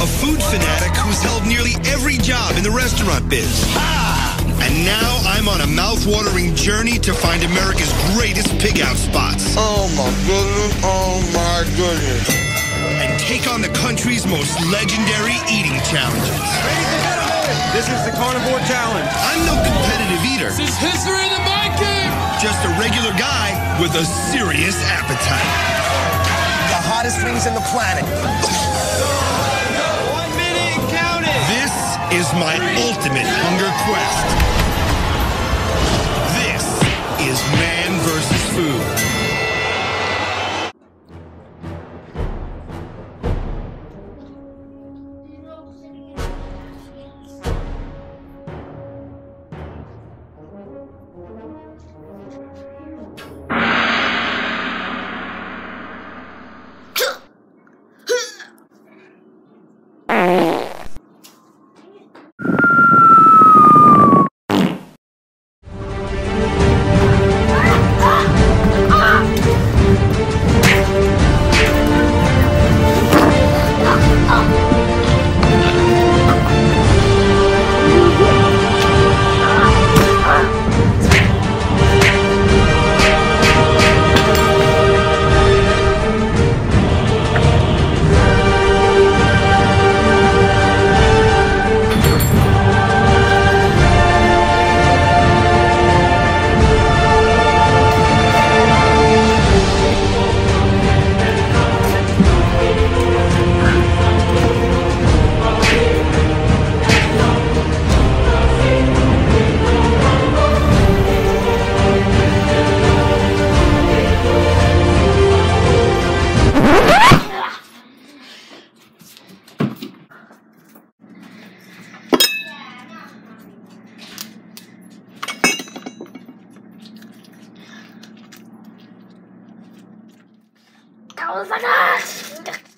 a food fanatic who's held nearly every job in the restaurant biz. Ah! And now I'm on a mouth-watering journey to find America's greatest pig-out spots. Oh my goodness, oh my goodness. And take on the country's most legendary eating challenges. Ladies and gentlemen, this is the Carnivore Challenge. I'm no competitive eater, This is history in the making! just a regular guy with a serious appetite. The hottest wings in the planet. Is my ultimate hunger quest. Ah!